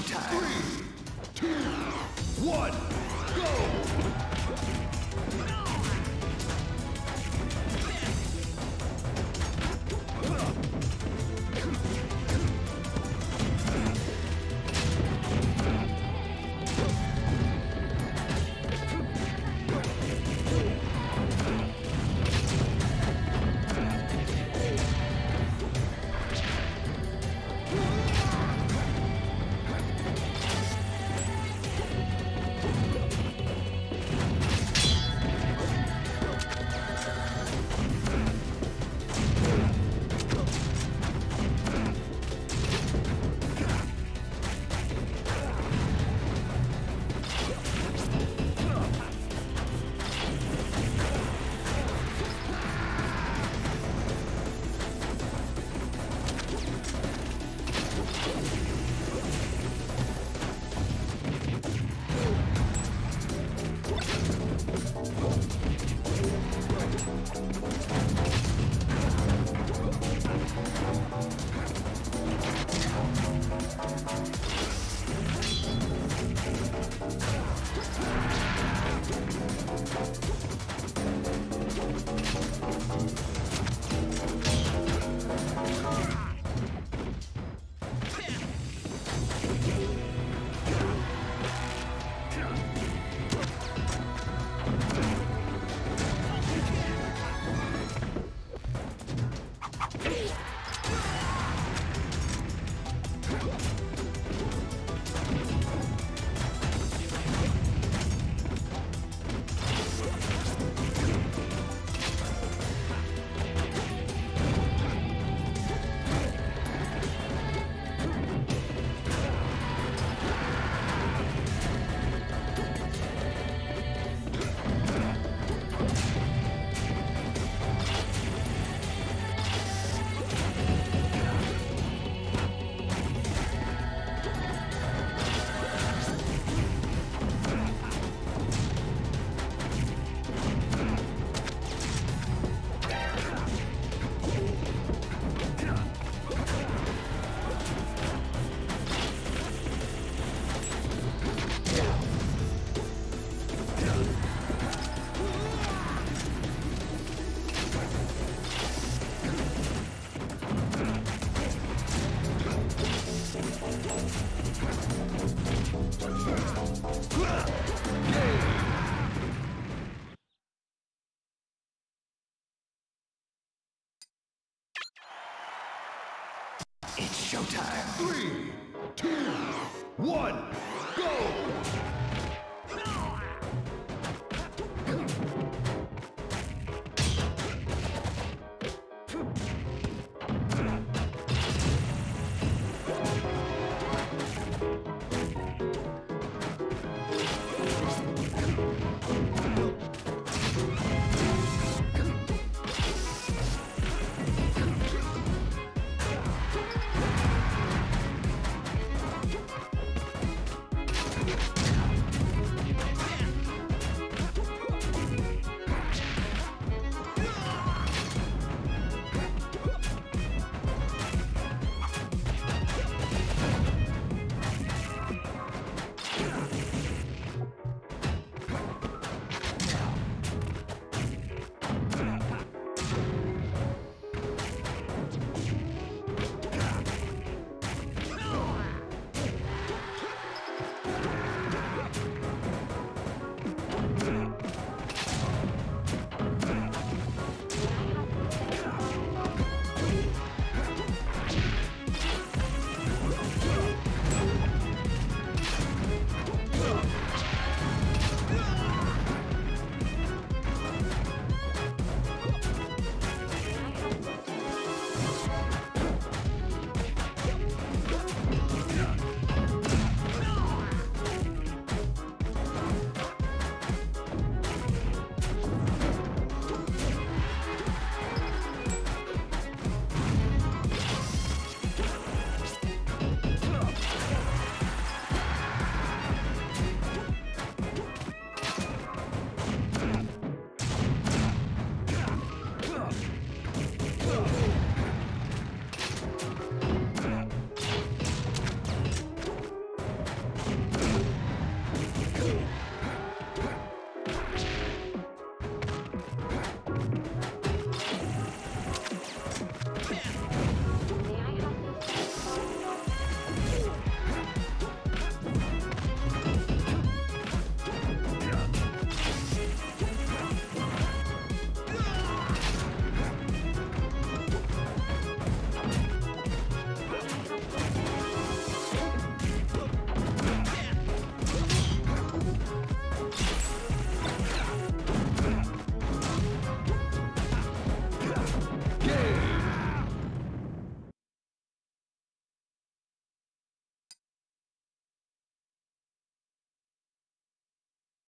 Showtime. Three, two, one, go! It's showtime. Three, two, one, go!